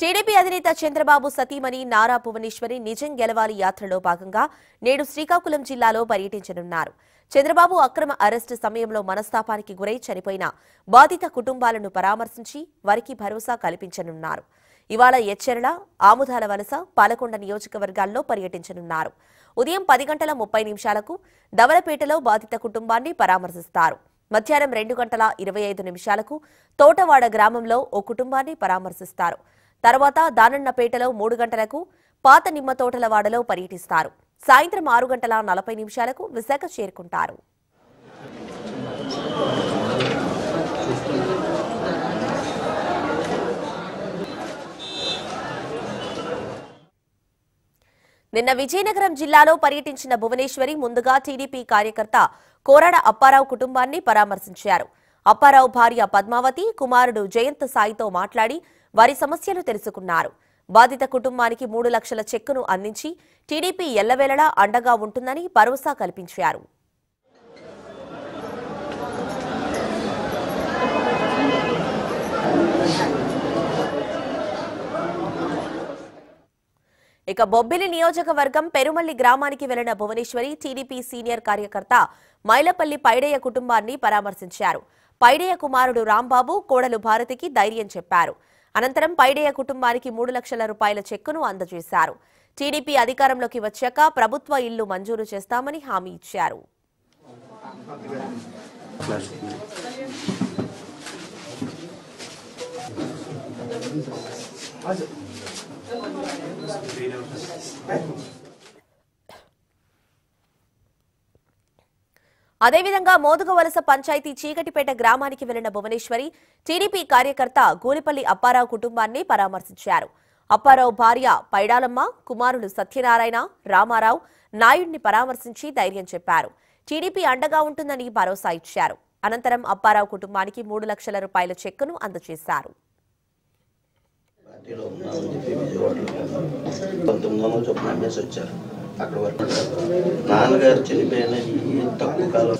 TDP అధినేత చంద్రబాబు సతీమణి నారా భువనేశ్వరి నిజం గెలవాలి యాత్రలో భాగంగా నేడు శ్రీకాకుళం జిల్లాలో పర్యటించనున్నారు. చంద్రబాబు అక్రమ అరెస్టు సమయంలో మనస్తాపానికి గురై చనిపోయిన బాధిత కుటుంబాలను పరామర్శించి వారికి భరోసా కల్పించనున్నారు. ఇవాళ ఎచ్చెరల ఆముదాల వలస పాలకొండ నియోజకవర్గాల్లో పర్యటించనున్నారు. ఉదయం పది గంటల ముప్పై నిమిషాలకు దవలపేటలో బాధిత కుటుంబాన్ని పరామర్శిస్తారు. మధ్యాహ్నం రెండు గంటల ఇరవై ఐదు నిమిషాలకు తోటవాడ గ్రామంలో ఓ కుటుంబాన్ని పరామర్శిస్తారు. తర్వాత దానన్నపేటలో మూడు గంటలకు పాత నిమ్మ తోటలవాడలో పర్యటిస్తారు. సాయంత్రం ఆరు గంటల నలభై నిమిషాలకు విశాఖ చేరుకుంటారు. నిన్న విజయనగరం జిల్లాలో పర్యటించిన భువనేశ్వరి ముందుగా టీడీపీ కార్యకర్త కోరాడ అప్పారావు కుటుంబాన్ని పరామర్శించారు. అప్పారావు భార్య పద్మావతి కుమారుడు జయంత్ సాయితో మాట్లాడి వారి సమస్యలు తెలుసుకున్నారు. బాధిత కుటుంబానికి మూడు లక్షల చెక్కును అందించి టీడీపీ ఎల్లవేళలా అండగా ఉంటుందని భరోసా కల్పించారు. ఇక బొబ్బిలి నియోజకవర్గం పెరుమల్లి గ్రామానికి వెళ్ళిన భువనేశ్వరి టీడీపీ సీనియర్ కార్యకర్త మైలపల్లి పైడయ్య కుటుంబాన్ని పరామర్శించారు. పైడయ్య కుమారుడు రాంబాబు కోడలు భారతికి ధైర్యం చెప్పారు. అనంతరం పైడయ్య కుటుంబానికి మూడు లక్షల రూపాయల చెక్కును అందజేశారు. టీడీపీ అధికారంలోకి వచ్చాక ప్రభుత్వ ఇల్లు మంజూరు చేస్తామని హామీ ఇచ్చారు. అదేవిధంగా మోదుగ వలస పంచాయతీ చీకటిపేట గ్రామానికి వెళ్ళిన భువనేశ్వరి టీడీపీ కార్యకర్త గూలిపల్లి అప్పారావు కుటుంబాన్ని పరామర్శించారు. అప్పారావు భార్య పైడాలమ్మ కుమారులు సత్యనారాయణ రామారావు నాయుడిని పరామర్శించి ధైర్యం చెప్పారు. టీడీపీ అండగా ఉంటుందని భరోసా ఇచ్చారు. అనంతరం అప్పారావు కుటుంబానికి మూడు లక్షల రూపాయల చెక్కును అందజేశారు. పంతొమ్మిది వందల చొప్పున వచ్చారు. అక్కడ వరకు. నాన్నగారు చనిపోయిన ఈ తక్కువ కాలం.